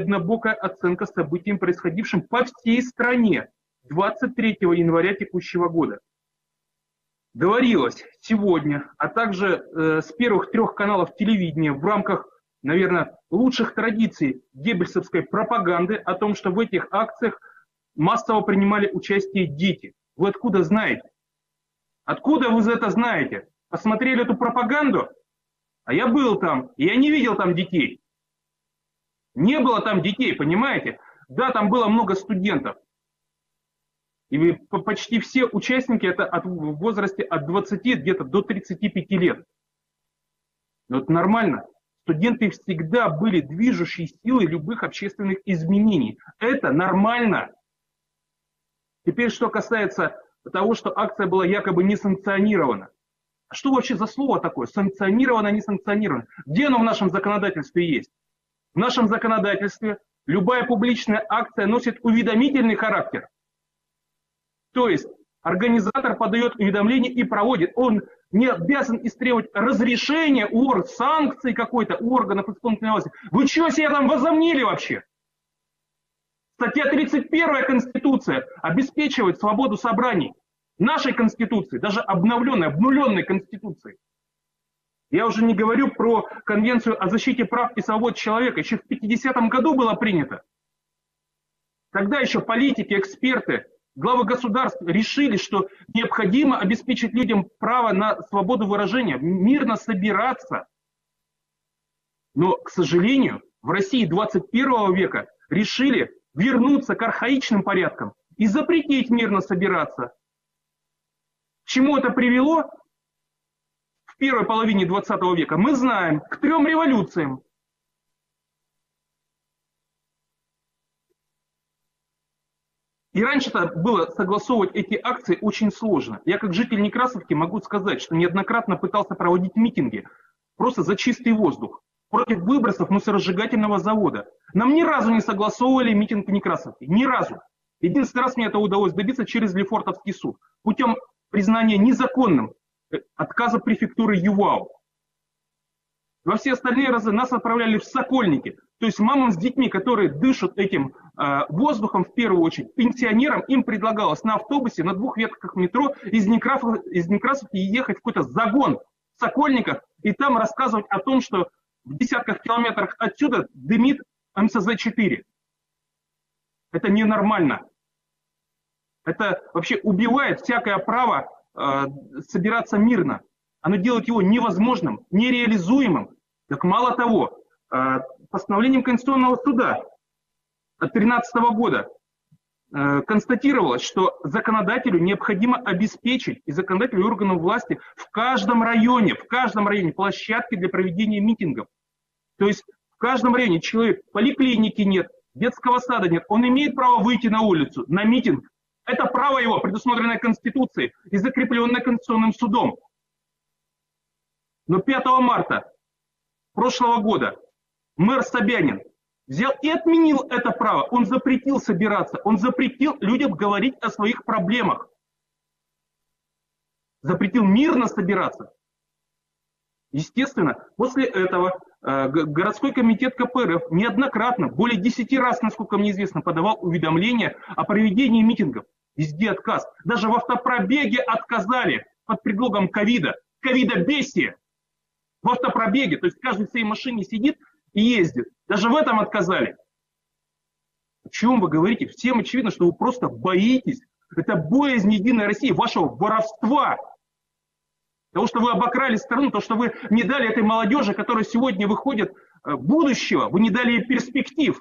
однобокая оценка событиям, происходившим по всей стране 23 января текущего года. Говорилось сегодня, а также э, с первых трех каналов телевидения в рамках, наверное, лучших традиций геббельсовской пропаганды о том, что в этих акциях массово принимали участие дети. Вы откуда знаете? Откуда вы это знаете? Посмотрели эту пропаганду? А я был там, и я не видел там детей. Не было там детей, понимаете? Да, там было много студентов. И почти все участники это от, в возрасте от 20 где-то до 35 лет. Но это нормально. Студенты всегда были движущей силой любых общественных изменений. Это нормально. Теперь, что касается того, что акция была якобы не санкционирована. Что вообще за слово такое? Санкционировано, не санкционировано. Где оно в нашем законодательстве есть? В нашем законодательстве любая публичная акция носит уведомительный характер. То есть организатор подает уведомление и проводит. Он не обязан истребовать разрешение у санкций какой-то у органов исполнительной власти. Вы что себе там возомнили вообще? Статья 31 Конституция обеспечивает свободу собраний. Нашей Конституции, даже обновленной, обнуленной Конституции. Я уже не говорю про Конвенцию о защите прав и свобод человека. Еще в 50-м году было принято. Тогда еще политики, эксперты, главы государств решили, что необходимо обеспечить людям право на свободу выражения, мирно собираться. Но, к сожалению, в России 21 века решили вернуться к архаичным порядкам и запретить мирно собираться. К чему это привело? Первой половине 20 века мы знаем, к трем революциям. И раньше-то было согласовывать эти акции очень сложно. Я как житель Некрасовки могу сказать, что неоднократно пытался проводить митинги просто за чистый воздух против выбросов мусоросжигательного завода. Нам ни разу не согласовывали митинг в Некрасовке. Ни разу. Единственный раз мне это удалось добиться через Лефортовский суд. Путем признания незаконным отказа префектуры ЮВАУ. Во все остальные разы нас отправляли в Сокольники. То есть мамам с детьми, которые дышат этим э, воздухом в первую очередь, пенсионерам им предлагалось на автобусе на двух ветках метро из, Некрасов, из Некрасовки ехать в какой-то загон в Сокольниках и там рассказывать о том, что в десятках километрах отсюда дымит МСЗ-4. Это ненормально. Это вообще убивает всякое право собираться мирно. Оно делает его невозможным, нереализуемым. Так мало того, э, постановлением Конституционного суда от 2013 года э, констатировалось, что законодателю необходимо обеспечить и законодателю и органам власти в каждом районе, в каждом районе площадки для проведения митингов. То есть в каждом районе человек, поликлиники нет, детского сада нет, он имеет право выйти на улицу, на митинг. Это право его, предусмотренное Конституцией и закрепленное Конституционным судом. Но 5 марта прошлого года мэр Собянин взял и отменил это право. Он запретил собираться, он запретил людям говорить о своих проблемах. Запретил мирно собираться. Естественно, после этого э, городской комитет КПРФ неоднократно, более 10 раз, насколько мне известно, подавал уведомления о проведении митингов. Везде отказ. Даже в автопробеге отказали под предлогом ковида. Ковида бесие. В автопробеге. То есть каждый в своей машине сидит и ездит. Даже в этом отказали. О чем вы говорите? Всем очевидно, что вы просто боитесь. Это боязнь Единой России, вашего воровства. Того, что вы обокрали страну, то, что вы не дали этой молодежи, которая сегодня выходит, э, будущего, вы не дали ей перспектив.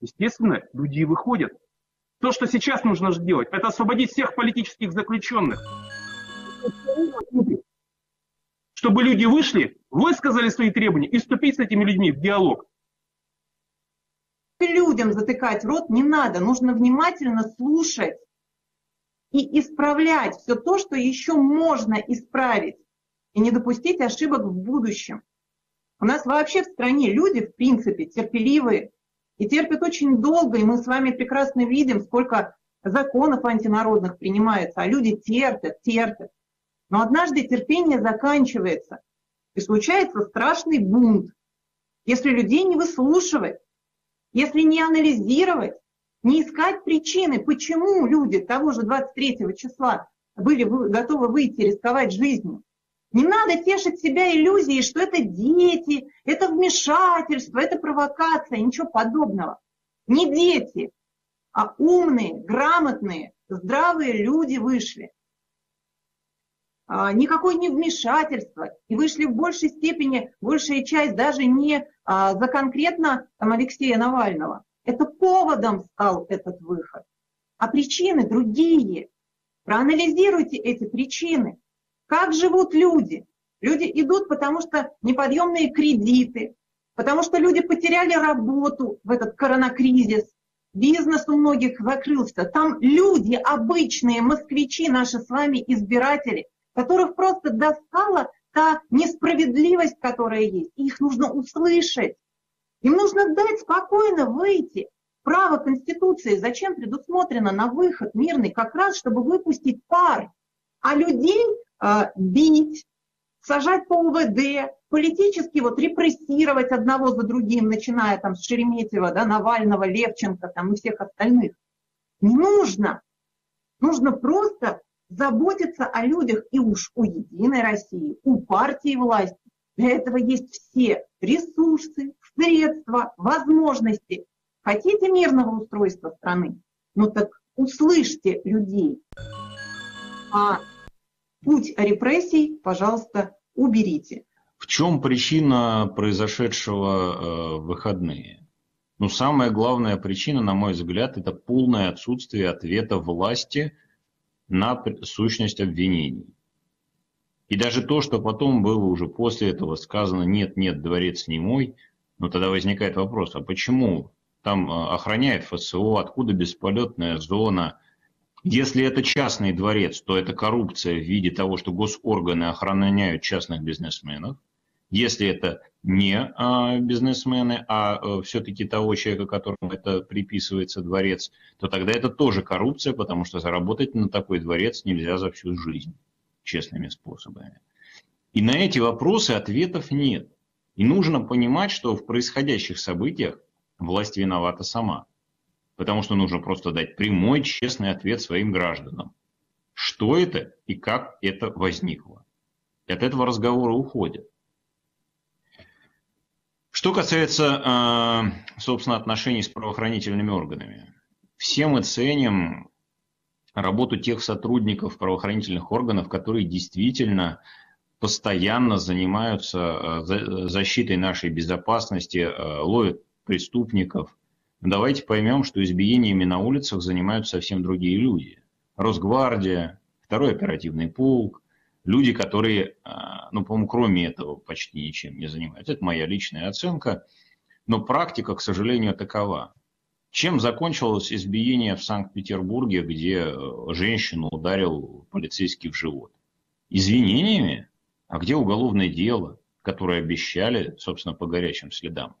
Естественно, люди выходят. То, что сейчас нужно сделать, это освободить всех политических заключенных. Чтобы люди вышли, высказали свои требования и вступить с этими людьми в диалог. Людям затыкать рот не надо, нужно внимательно слушать и исправлять все то, что еще можно исправить, и не допустить ошибок в будущем. У нас вообще в стране люди, в принципе, терпеливые и терпят очень долго, и мы с вами прекрасно видим, сколько законов антинародных принимается, а люди терпят, терпят. Но однажды терпение заканчивается, и случается страшный бунт, если людей не выслушивать, если не анализировать, не искать причины, почему люди того же 23 числа были готовы выйти рисковать жизнью. Не надо тешить себя иллюзией, что это дети, это вмешательство, это провокация, ничего подобного. Не дети, а умные, грамотные, здравые люди вышли. А, никакое не вмешательство. И вышли в большей степени, большая часть даже не а, за конкретно там, Алексея Навального. Это поводом стал этот выход. А причины другие. Проанализируйте эти причины. Как живут люди? Люди идут, потому что неподъемные кредиты, потому что люди потеряли работу в этот коронакризис, бизнес у многих закрылся. Там люди, обычные москвичи, наши с вами избиратели, которых просто достала та несправедливость, которая есть. их нужно услышать. Им нужно дать спокойно выйти. Право Конституции зачем предусмотрено на выход мирный? Как раз, чтобы выпустить пар. А людей бить, сажать по УВД, политически вот репрессировать одного за другим, начиная там с Шереметьева, да, Навального, Левченко там, и всех остальных. Не нужно. Нужно просто заботиться о людях и уж у Единой России, у партии власти. Для этого есть все ресурсы, средства, возможности. Хотите мирного устройства страны? Ну так услышьте людей. А путь репрессий, пожалуйста, уберите. В чем причина произошедшего э, в выходные? Ну, самая главная причина, на мой взгляд, это полное отсутствие ответа власти на сущность обвинений. И даже то, что потом было уже после этого сказано «нет, нет, дворец не мой», ну тогда возникает вопрос, а почему там э, охраняет ФСО, откуда бесполетная зона? Если это частный дворец, то это коррупция в виде того, что госорганы охраняют частных бизнесменов. Если это не а, бизнесмены, а, а все-таки того человека, которому это приписывается дворец, то тогда это тоже коррупция, потому что заработать на такой дворец нельзя за всю жизнь честными способами. И на эти вопросы ответов нет. И нужно понимать, что в происходящих событиях власть виновата сама. Потому что нужно просто дать прямой, честный ответ своим гражданам. Что это и как это возникло. И от этого разговора уходят. Что касается, а, собственно, отношений с правоохранительными органами. Все мы ценим работу тех сотрудников правоохранительных органов, которые действительно постоянно занимаются а, защитой нашей безопасности, а, ловят преступников. Давайте поймем, что избиениями на улицах занимаются совсем другие люди. Росгвардия, второй оперативный полк, люди, которые, а, ну, по-моему, кроме этого почти ничем не занимаются. Это моя личная оценка. Но практика, к сожалению, такова. Чем закончилось избиение в Санкт-Петербурге, где э, женщину ударил полицейский в живот? Извинениями? А где уголовное дело, которое обещали, собственно, по горячим следам?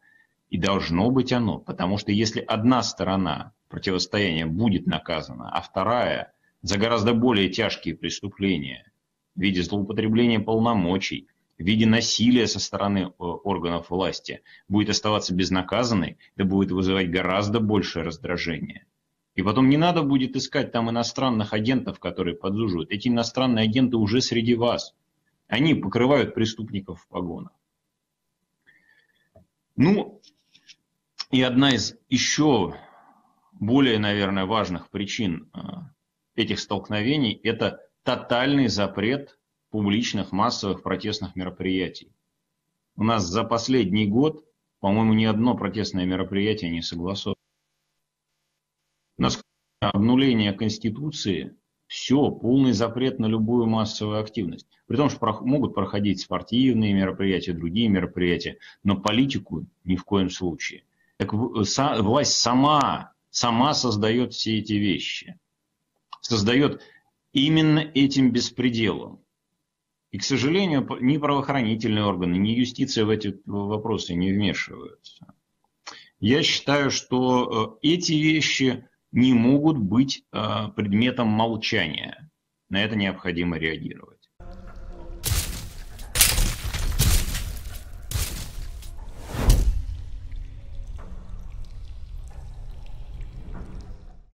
И должно быть оно, потому что если одна сторона противостояния будет наказана, а вторая за гораздо более тяжкие преступления в виде злоупотребления полномочий, в виде насилия со стороны э, органов власти будет оставаться безнаказанной, это будет вызывать гораздо большее раздражение. И потом не надо будет искать там иностранных агентов, которые подзуживают. Эти иностранные агенты уже среди вас. Они покрывают преступников в погонах. Ну, и одна из еще более, наверное, важных причин э, этих столкновений – это тотальный запрет публичных массовых протестных мероприятий. У нас за последний год, по-моему, ни одно протестное мероприятие не согласовано. У нас обнуление Конституции, все, полный запрет на любую массовую активность. При том, что могут проходить спортивные мероприятия, другие мероприятия, но политику ни в коем случае. Так власть сама, сама создает все эти вещи. Создает именно этим беспределом. И, к сожалению, ни правоохранительные органы, ни юстиция в эти вопросы не вмешиваются. Я считаю, что э, эти вещи не могут быть э, предметом молчания. На это необходимо реагировать.